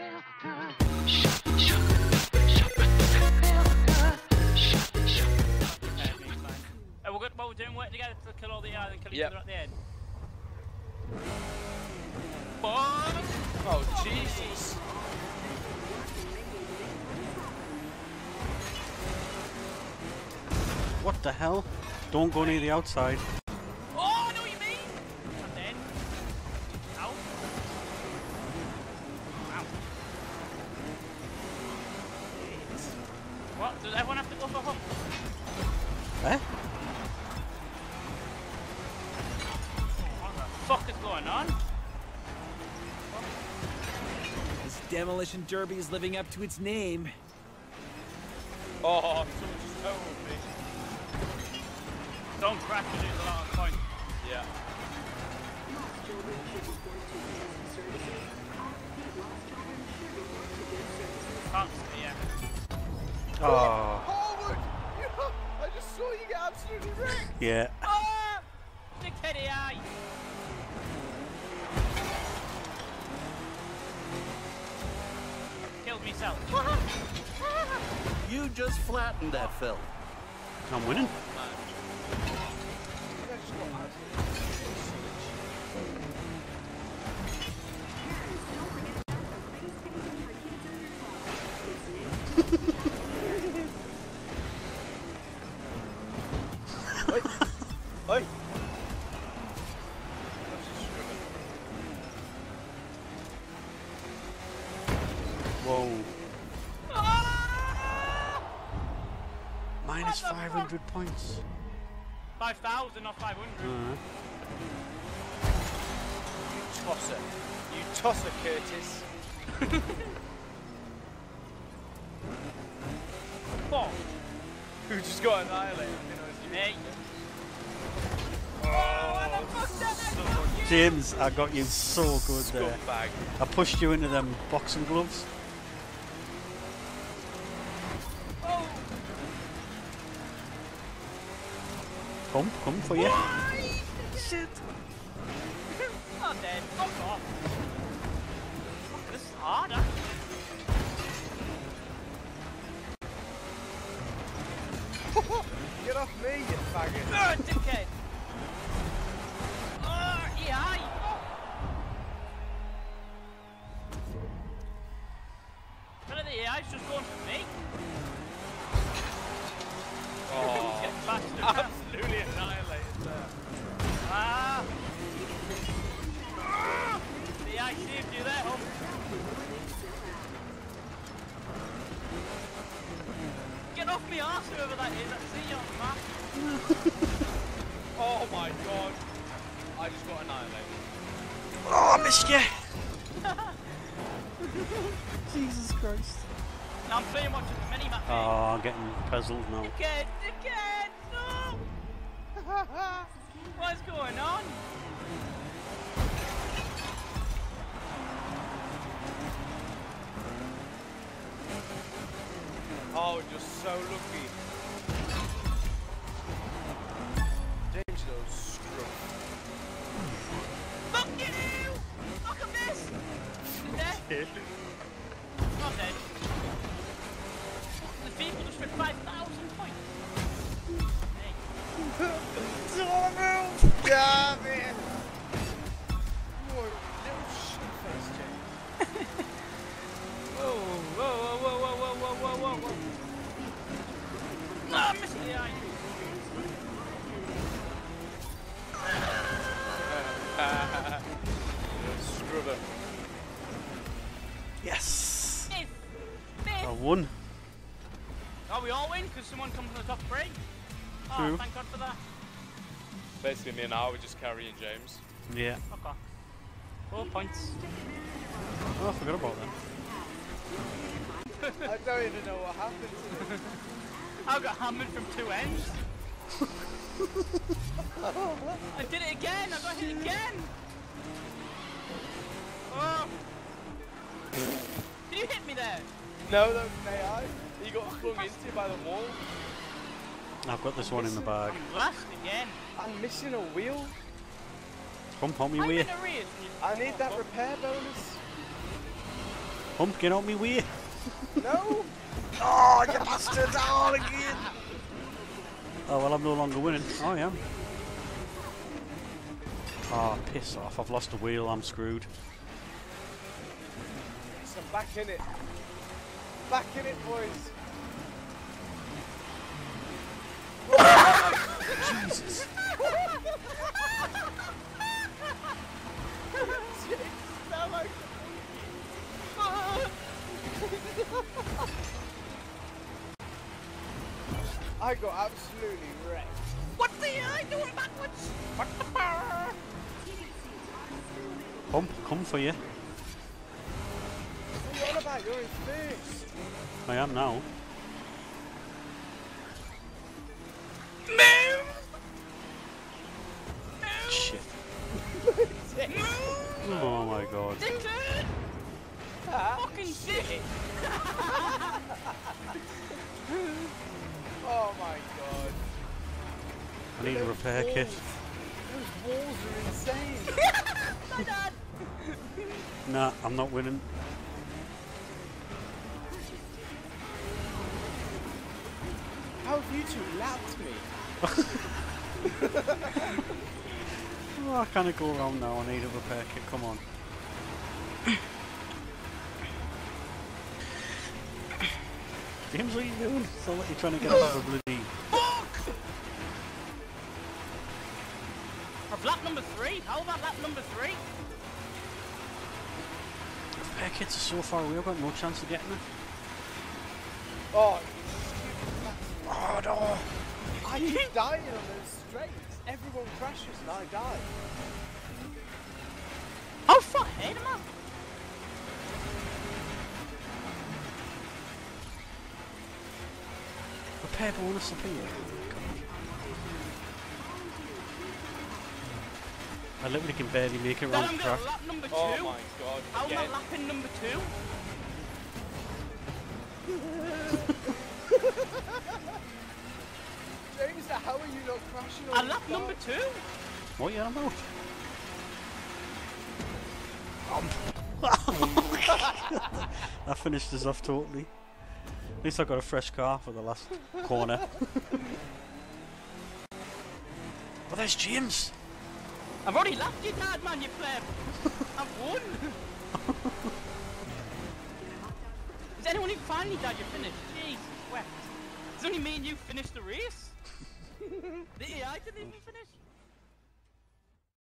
Uh, we're good, what we're doing, work together to kill all the AIs and kill each Yep. other at the end. Boom! Oh, Jesus. What the hell? Don't go near the outside. Demolition derby is living up to its name. Oh, someone just told me. Don't crash and lose a lot of. Yeah. Can't see, yeah. Oh, Harwood! I just saw you get absolutely wrecked! yeah. Killed myself. You just flattened that fella. I'm winning. Whoa. Ah! Minus 500 points. 5,000, not 500. Uh, You tosser. You tosser, Curtis. Four. Who just got annihilated? You know, as you Hey. Oh, James, I got you so good there. I pushed you into them boxing gloves. Come, come for you. Shit! I'm dead. Fuck off. This is harder. Get off me, you faggot. Ah, dickhead! Ah, AI! None of the AI's just going for me. Oh, Get off me arse, whoever that is. I see you on the map. Oh my god. I just got annihilated. Oh, I missed you. Jesus Christ. Now I'm playing watching the mini map. Oh, I'm getting puzzled now. Dickhead! Dickhead! No! What's going on? just so lucky. James little scrub. Fuck you! Fuck a miss! Death! Yes. Fifth. I won. Oh, we all win because someone comes in the top three. Ah, oh, True. thank God for that. Basically, me and I were just carrying James. Yeah. Okay. Four points. Oh, I forgot about them. I don't even know what happened to him. I got hammered from two ends. I did it again. I got hit again. There? No, that was an AI. He got flung into by the wall. I've got this one in the bag. I'm last again. I'm missing a wheel. Come, help me I'm with in you. arrears. and you- I need that repair bonus. Hump, get out me way. No! Oh, you bastards! Oh, again! Oh, well, I'm no longer winning. Oh, I am. Oh, piss off. I've lost a wheel. I'm screwed. Yes, I'm back in it. Back in it, boys. Jesus. I got absolutely wrecked. What the hell are you doing backwards? What the power? Hump, come for you. What you on about? You're in first. I am now. Shit. Oh my god. Dixon! Fucking shit! Oh my god. I need a repair kit. Those walls are insane. My dad! Nah, I'm not winning. How have you two lapped me? Oh, I can't go around now. I need a repair kit. Come on. James, what are you doing? It's not like you're trying to get out of the bloody. Or lap number three? How about lap number three? Repair kits are so far away. I've got no chance of getting it. Oh, you Oh! I keep dying on those straights. Everyone crashes and I die. Oh fuck, hey man! Repair bonus up here. I literally can barely make it Then around the track. lap number oh two. Oh my god. How am I lapping number two? James, how are you not crashing on I lap number two? What are you on about? Um, I finished this off totally. At least I got a fresh car for the last corner. oh, there's James! I've already lapped you, dad, man, you pleb! I've won! Is anyone even finally dad you finished? Jesus wept. It's only me and you finished the race? the AI didn't even finish?